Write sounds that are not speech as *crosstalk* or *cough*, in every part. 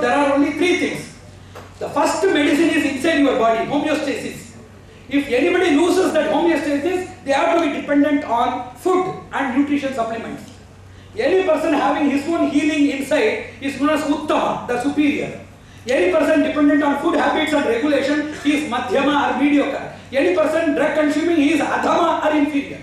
there are only three things. The first medicine is inside your body, homeostasis. If anybody loses that homeostasis, they have to be dependent on food and nutrition supplements. Any person having his own healing inside is known as Uttama, the superior. Any person dependent on food habits and regulation is Madhyama or mediocre. Any person drug consuming is Adhama or inferior.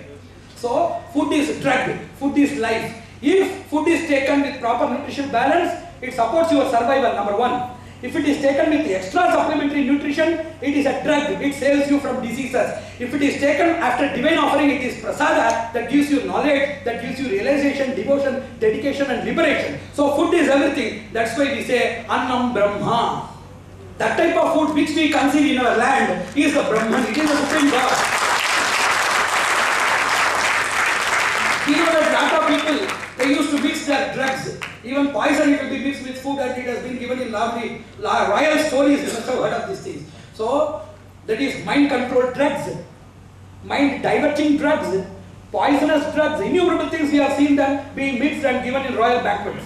So food is drug, food is life. If food is taken with proper nutrition balance, it supports your survival, number one. If it is taken with extra supplementary nutrition, it is a drug, it saves you from diseases. If it is taken after divine offering, it is prasada that gives you knowledge, that gives you realization, devotion, dedication and liberation. So food is everything. That's why we say Annam Brahma. That type of food which we conceive in our land is the Brahman, it is the Supreme God. That lot of people, they used to mix their drugs. Even poison it be mixed with food and it has been given in lovely royal stories. You must have heard of these things. So, that is mind controlled drugs, mind diverting drugs, poisonous drugs, innumerable things we have seen them being mixed and given in royal banquets.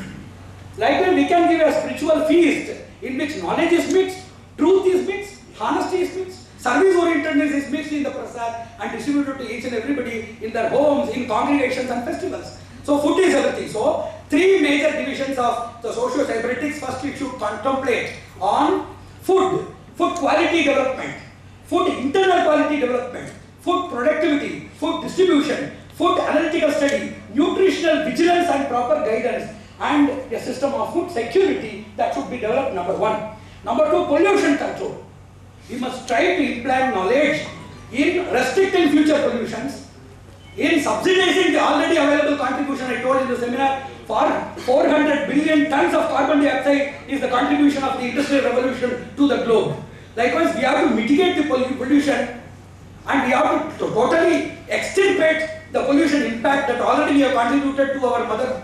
Likewise, we can give a spiritual feast in which knowledge is mixed, truth is mixed, honesty is mixed, service orientedness is mixed in the prasad and distributed to each and everybody in their homes, in congregations and festivals. So food is everything. So three major divisions of the socio-cybernetics. First we should contemplate on food, food quality development, food internal quality development, food productivity, food distribution, food analytical study, nutritional vigilance and proper guidance, and a system of food security that should be developed, number one. Number two, pollution control. We must try to implant knowledge in restricting future pollutions, in subsidizing the already available contribution I told in the seminar for 400 billion tons of carbon dioxide is the contribution of the industrial revolution to the globe. Likewise, we have to mitigate the pollution and we have to, to totally extirpate the pollution impact that already we have contributed to our mother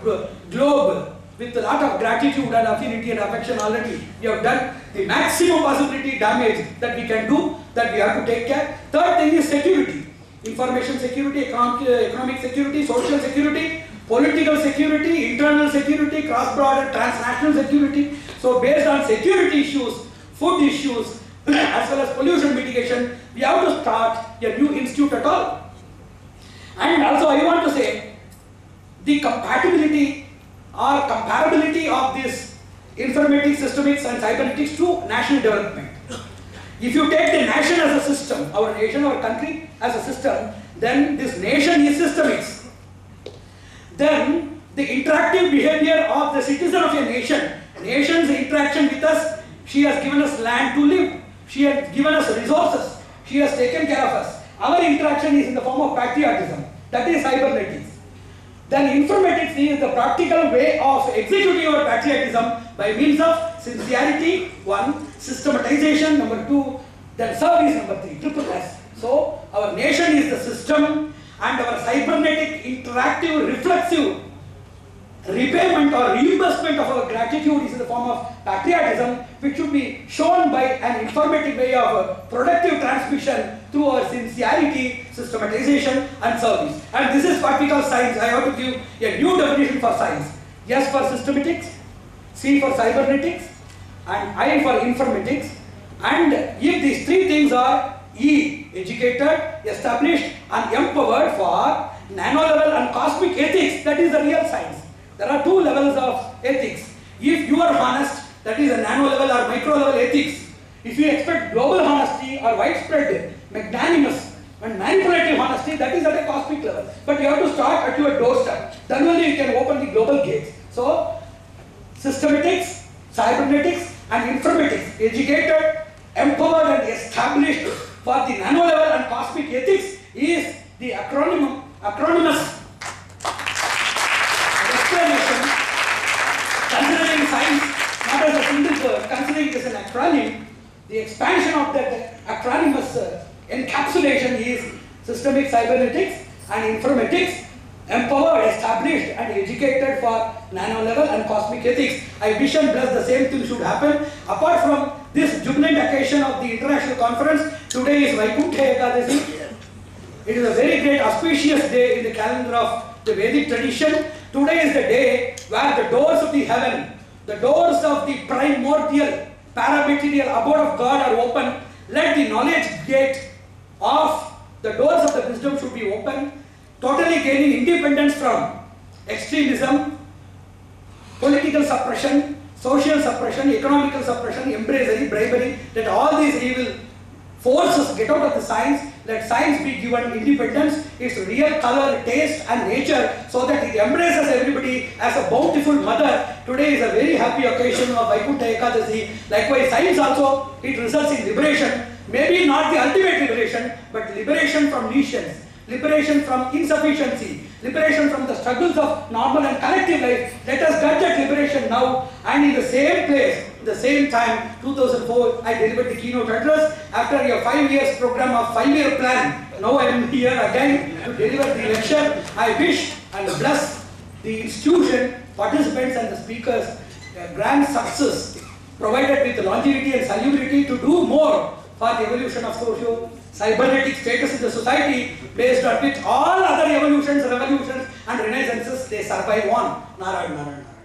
globe with a lot of gratitude and affinity and affection already. We have done the maximum possibility damage that we can do that we have to take care. Third thing is security. Information security, economic security, social security, political security, internal security, cross-border, transnational security. So based on security issues, food issues, *clears throat* as well as pollution mitigation, we have to start a new institute at all. And also I want to say, the compatibility or comparability of this informatics, systemics and cybernetics to national development. If you take the nation as a system, our nation, our country as a system, then this nation is. Then the interactive behavior of the citizen of a nation, nation's interaction with us, she has given us land to live, she has given us resources, she has taken care of us. Our interaction is in the form of patriotism, that is cybernetics. Then informatics is the practical way of executing our patriotism by means of sincerity, one, systematization, number two, then service, number three, triple S. So, our nation is the system and our cybernetic, interactive, reflexive repayment or reimbursement of our gratitude is in the form of patriotism which should be shown by an informative way of uh, productive transmission through our sincerity, systematization and service. And this is what we call science. I have to give a new definition for science. S for systematics, C for cybernetics and I for informatics. And if these three things are E, educated, established and empowered for nano level and cosmic ethics, that is the real science. There are two levels of ethics. If you are honest, that is a nano level or micro level ethics. If you expect global honesty or widespread, magnanimous and manipulative honesty, that is at a cosmic level. But you have to start at your doorstep. Then only you can open the global gates. So, systematics, cybernetics and informatics, educated, empowered and established for the nano level and cosmic ethics is the acronym, acronymous explanation considering science not as a single word, considering it as an acronym, the expansion of that acronymous uh, encapsulation is systemic cybernetics and informatics, empowered, established and educated for nano level and cosmic ethics. I wish and bless the same thing should happen. Apart from this jubilant occasion of the international conference, today is Vaikuntha Ekadasi. It is a very great auspicious day in the calendar of the Vedic tradition. Today is the day where the doors of the heaven, The doors of the primordial paramaterial abode of God are open. Let the knowledge gate of the doors of the wisdom should be open, totally gaining independence from extremism, political suppression, social suppression, economical suppression, embracery, bribery, that all these evil forces get out of the science, let science be given independence, its real color, taste and nature so that it embraces everybody as a bountiful mother. Today is a very happy occasion of Vaikuntha Ekadasi. Likewise, science also, it results in liberation. Maybe not the ultimate liberation, but liberation from lesions, liberation from insufficiency, liberation from the struggles of normal and collective life. Let us get that liberation now and in the same place, the same time, 2004, I delivered the keynote address after your five years program of five year plan. Now I am here again to deliver the lecture. I wish and bless the institution, participants and the speakers a grand success provided with longevity and salubrity to do more for the evolution of socio cybernetic status in the society based on which all other evolutions, revolutions and renaissances they survive on. Narayan, Narayan, Narayan.